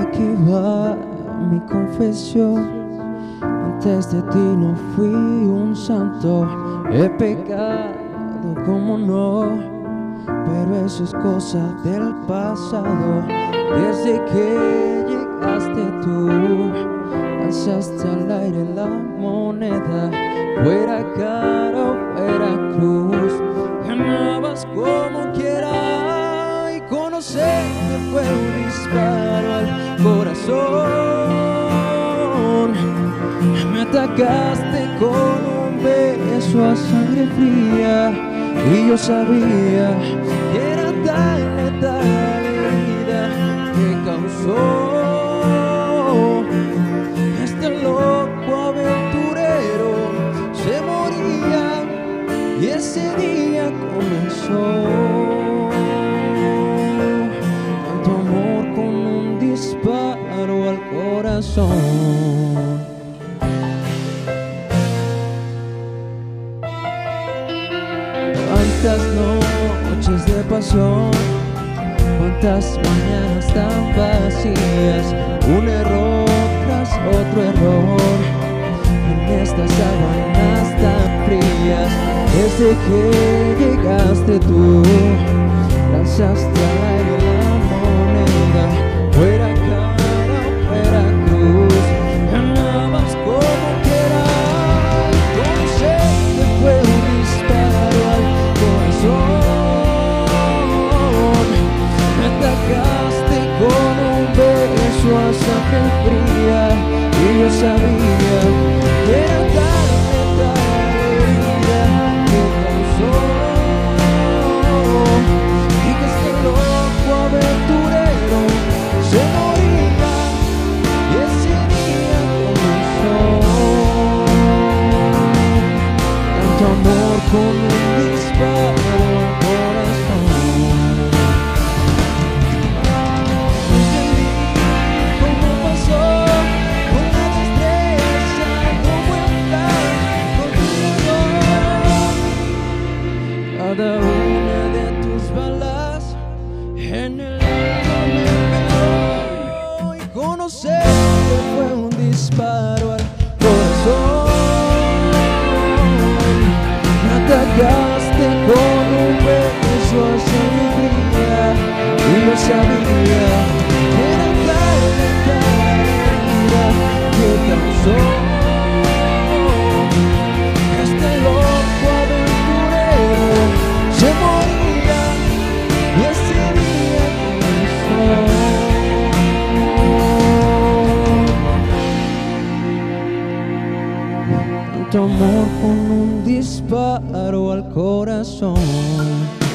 va mi confesión. Antes de ti no fui un santo, he pecado como no, pero eso es cosa del pasado. Desde que llegaste tú, alzaste al aire la moneda, fuera conocerte fue un disparo al corazón. Me atacaste con un beso a sangre fría y yo sabía que corazón. Cuántas noches de pasión, cuántas mañanas tan vacías, un error tras otro error, en estas sábanas tan frías, desde que llegaste tú, lanzaste al aire sangre fría y yo sabía una de tus balas en el alma me pegó y conocerte fue un disparo al corazón. Me atacaste con un beso a sangre fría y yo sabía amor con un disparo al corazón.